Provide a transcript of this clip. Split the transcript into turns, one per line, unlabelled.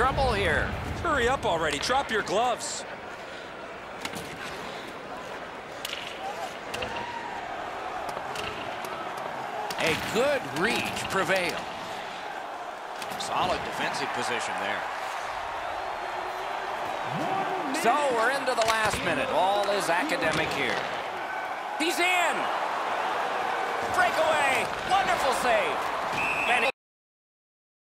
trouble here.
Hurry up already. Drop your gloves.
A good reach prevailed. Solid defensive position there. So we're into the last minute. All is academic here. He's in. Breakaway.